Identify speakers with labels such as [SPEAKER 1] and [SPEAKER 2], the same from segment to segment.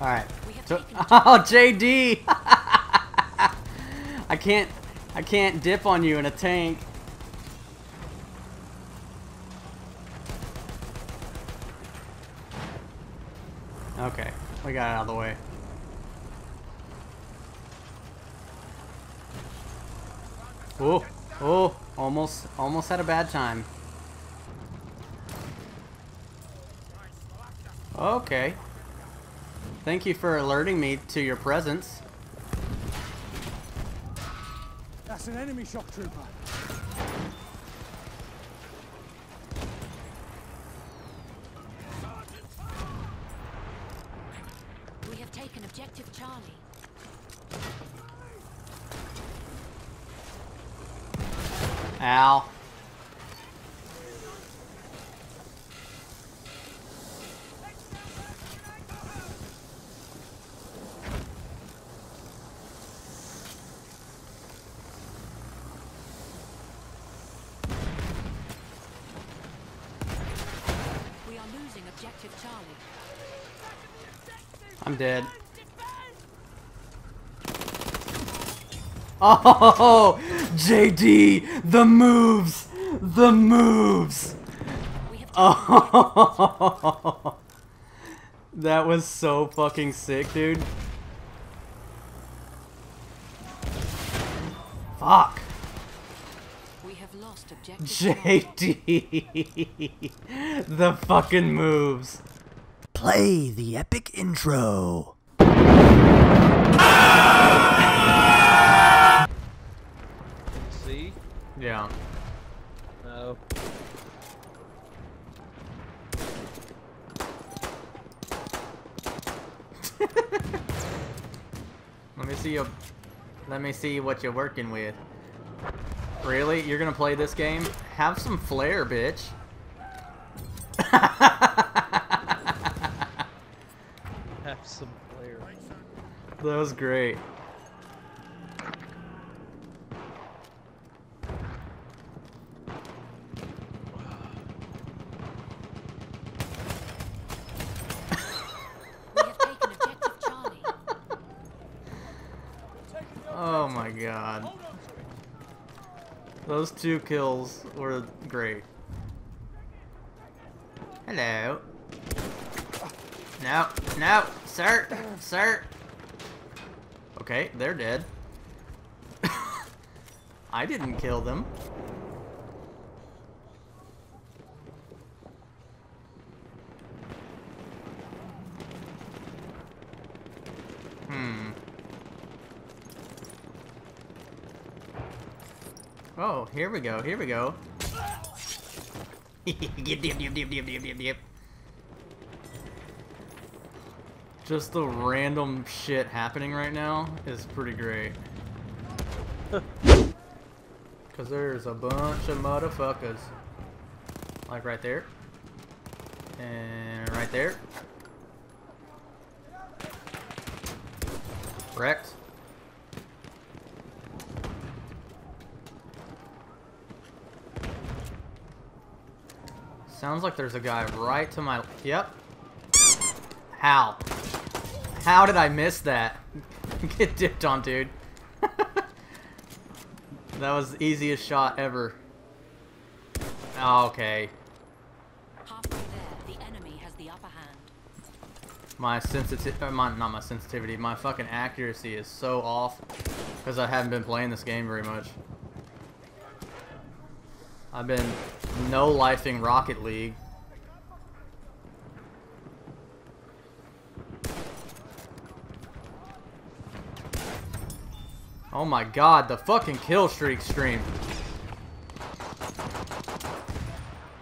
[SPEAKER 1] Alright. Oh, JD! I can't... I can't dip on you in a tank. Okay, we got it out of the way. Oh, oh, almost, almost had a bad time. Okay. Thank you for alerting me to your presence.
[SPEAKER 2] That's an enemy shock trooper.
[SPEAKER 3] We have taken objective Charlie.
[SPEAKER 1] Ow.
[SPEAKER 3] We are losing objective Charlie.
[SPEAKER 1] I'm dead. Oh, JD, the moves, the moves.
[SPEAKER 3] We have taken
[SPEAKER 1] Oh, that was so fucking sick, dude. Fuck.
[SPEAKER 3] we have lost objective Charlie.
[SPEAKER 1] JD, the fucking moves.
[SPEAKER 4] Play the epic intro.
[SPEAKER 5] See?
[SPEAKER 1] Yeah.
[SPEAKER 5] No.
[SPEAKER 1] Let me see you. Let me see what you're working with. Really? You're gonna play this game? Have some flair, bitch.
[SPEAKER 5] Have some flair.
[SPEAKER 1] That was great.
[SPEAKER 3] We have taken objective Charlie.
[SPEAKER 1] Oh my god. Those two kills were great. Hello. No, no, sir, sir. Okay, they're dead. I didn't kill them. Oh, here we go, here we go. Just the random shit happening right now is pretty great. Cause there's a bunch of motherfuckers. Like right there. And right there. Correct. Sounds like there's a guy right to my... Yep. How? How did I miss that? Get dipped on, dude. that was the easiest shot ever. Okay.
[SPEAKER 3] Halfway there, the enemy has the upper hand.
[SPEAKER 1] My sensitivity, uh, my, not my sensitivity, my fucking accuracy is so off because I haven't been playing this game very much. I've been no-lifing Rocket League. Oh my god, the fucking kill streak stream.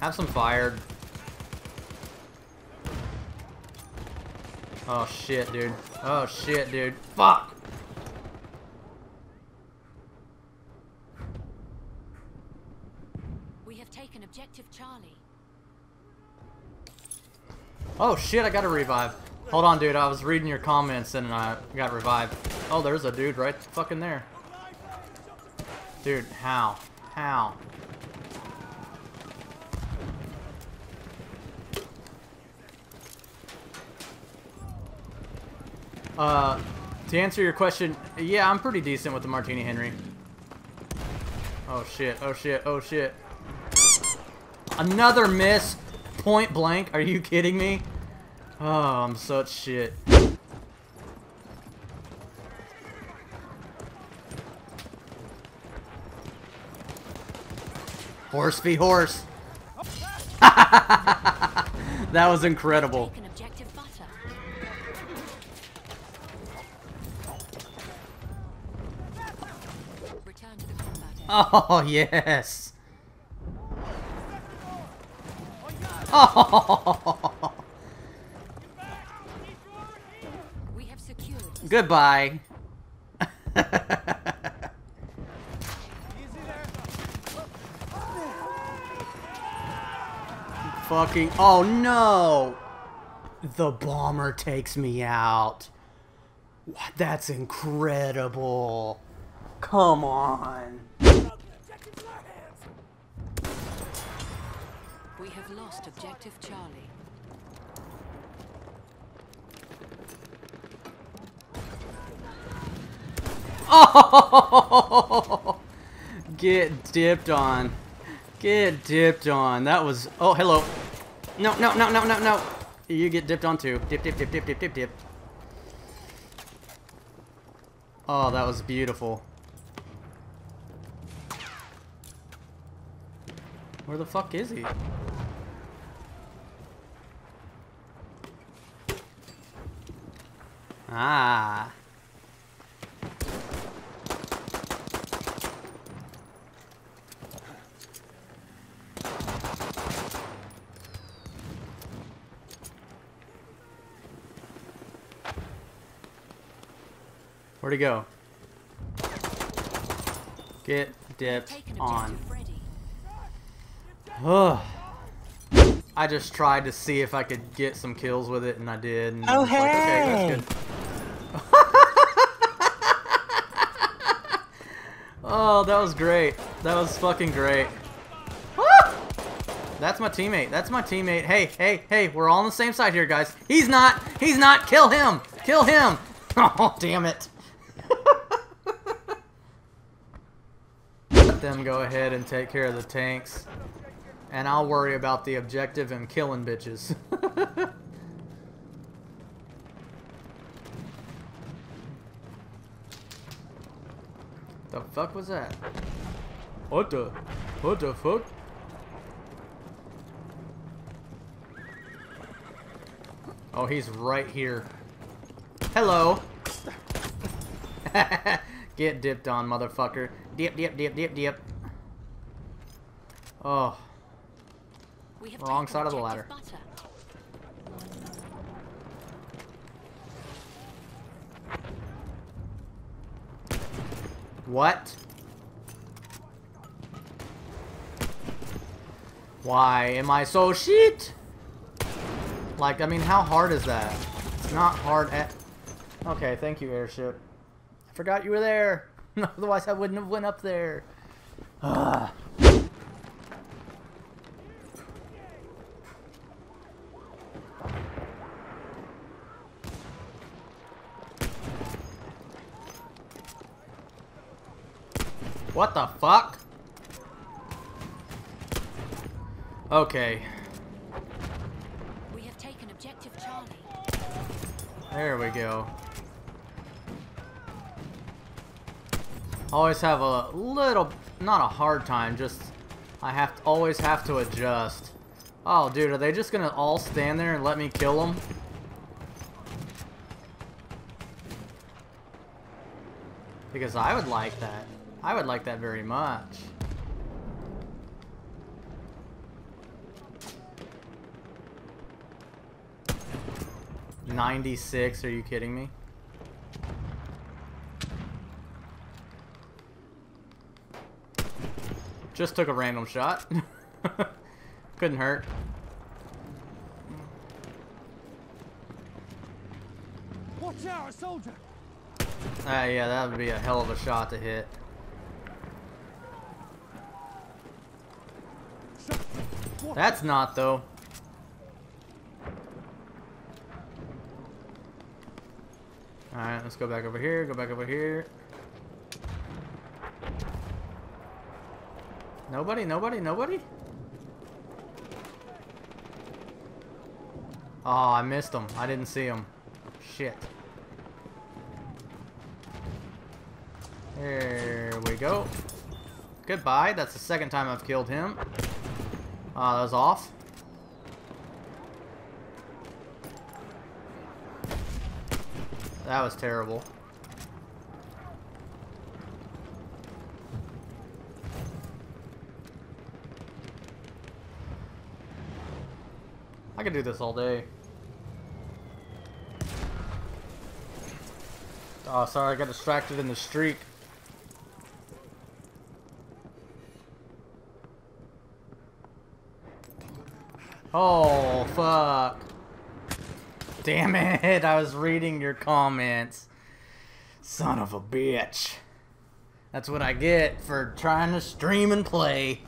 [SPEAKER 1] Have some fired. Oh shit, dude. Oh shit, dude. Fuck!
[SPEAKER 3] We have taken objective Charlie.
[SPEAKER 1] Oh shit, I got a revive. Hold on, dude. I was reading your comments and I got revived. Oh, there's a dude right fucking there. Dude, how? How? Uh, to answer your question, yeah, I'm pretty decent with the Martini Henry. Oh shit, oh shit, oh shit. Another miss! Point blank, are you kidding me? Oh, I'm such shit. Horse v horse. that was incredible.
[SPEAKER 3] Oh, objective butter. Return to the combat area.
[SPEAKER 1] Oh, yes. Goodbye. Fucking, oh no! The bomber takes me out. What? That's incredible. Come on.
[SPEAKER 3] We have lost objective Charlie.
[SPEAKER 1] Oh! Get dipped on. Get dipped on. That was. Oh, hello. No, no, no, no, no, no. You get dipped on too. Dip, dip, dip, dip, dip, dip, dip. Oh, that was beautiful. Where the fuck is he? Ah. Where'd he go? Get dipped on.
[SPEAKER 3] objective
[SPEAKER 1] Ugh. I just tried to see if I could get some kills with it, and I did. And
[SPEAKER 4] Oh,
[SPEAKER 1] it's like, okay,
[SPEAKER 4] hey.
[SPEAKER 1] that's good. Oh, that was great. That was fucking great. Woo! That's my teammate. That's my teammate. Hey, hey, hey, we're all on the same side here, guys. He's not. He's not. Kill him. Kill him. Oh, damn it. Let them go ahead and take care of the tanks. And I'll worry about the objective and killing bitches. fuck was that? What the? What the fuck? Oh, he's right here. Hello. Get dipped on, motherfucker. Dip, dip, dip, dip, dip. Oh.
[SPEAKER 3] We have
[SPEAKER 1] Wrong side of the ladder.
[SPEAKER 3] Butter.
[SPEAKER 1] What? Why am I so shit? Like, I mean, how hard is that? It's not hard at... Okay, thank you, airship. I forgot you were there. Otherwise, I wouldn't have went up there. Ah. What the fuck? Okay,
[SPEAKER 3] We have taken objective Charlie.
[SPEAKER 1] there we go. Always have a little, not a hard time, just I have to always have to adjust. Oh, dude, are they just gonna all stand there and let me kill them? Because I would like that. I would like that very much. Ninety-six? Are you kidding me? Just took a random shot. Couldn't hurt.
[SPEAKER 2] Watch out, soldier!
[SPEAKER 1] Ah, yeah, that would be a hell of a shot to hit. That's not, though. Alright, let's go back over here, go back over here. Nobody, nobody, nobody? Oh, I missed him. I didn't see him. Shit. There we go. Goodbye. That's the second time I've killed him. Ah, that was off. That was terrible. I could do this all day. Oh, sorry, I got distracted in the streak. Oh, fuck. Damn it, I was reading your comments. Son of a bitch. That's what I get for trying to stream and play.